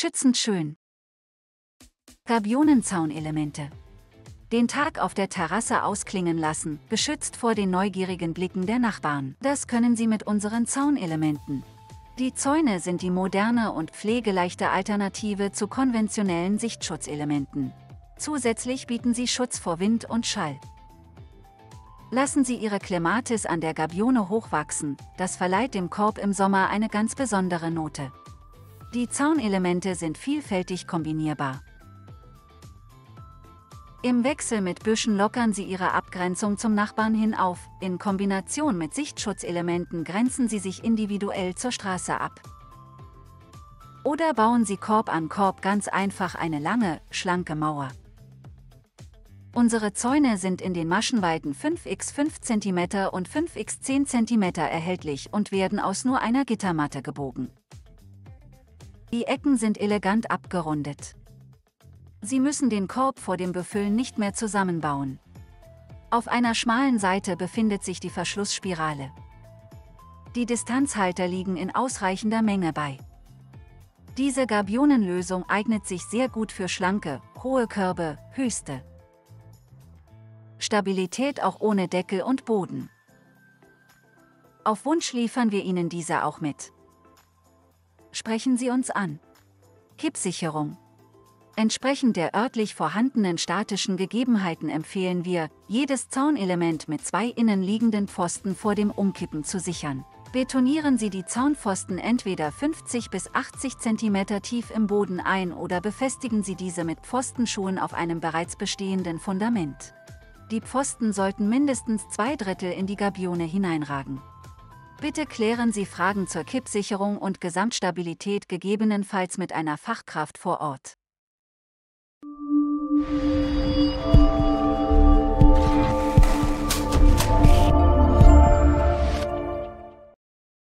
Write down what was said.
Schützend schön. Gabionenzaunelemente. Den Tag auf der Terrasse ausklingen lassen, geschützt vor den neugierigen Blicken der Nachbarn. Das können Sie mit unseren Zaunelementen. Die Zäune sind die moderne und pflegeleichte Alternative zu konventionellen Sichtschutzelementen. Zusätzlich bieten sie Schutz vor Wind und Schall. Lassen Sie Ihre Clematis an der Gabione hochwachsen, das verleiht dem Korb im Sommer eine ganz besondere Note. Die Zaunelemente sind vielfältig kombinierbar. Im Wechsel mit Büschen lockern Sie Ihre Abgrenzung zum Nachbarn hin auf, in Kombination mit Sichtschutzelementen grenzen Sie sich individuell zur Straße ab. Oder bauen Sie Korb an Korb ganz einfach eine lange, schlanke Mauer. Unsere Zäune sind in den Maschenweiten 5x5 cm und 5x10 cm erhältlich und werden aus nur einer Gittermatte gebogen. Die Ecken sind elegant abgerundet. Sie müssen den Korb vor dem Befüllen nicht mehr zusammenbauen. Auf einer schmalen Seite befindet sich die Verschlussspirale. Die Distanzhalter liegen in ausreichender Menge bei. Diese Gabionenlösung eignet sich sehr gut für schlanke, hohe Körbe, höchste. Stabilität auch ohne Deckel und Boden. Auf Wunsch liefern wir Ihnen diese auch mit. Sprechen Sie uns an. Kippsicherung. Entsprechend der örtlich vorhandenen statischen Gegebenheiten empfehlen wir, jedes Zaunelement mit zwei innenliegenden Pfosten vor dem Umkippen zu sichern. Betonieren Sie die Zaunpfosten entweder 50 bis 80 cm tief im Boden ein oder befestigen Sie diese mit Pfostenschuhen auf einem bereits bestehenden Fundament. Die Pfosten sollten mindestens zwei Drittel in die Gabione hineinragen. Bitte klären Sie Fragen zur Kippsicherung und Gesamtstabilität gegebenenfalls mit einer Fachkraft vor Ort.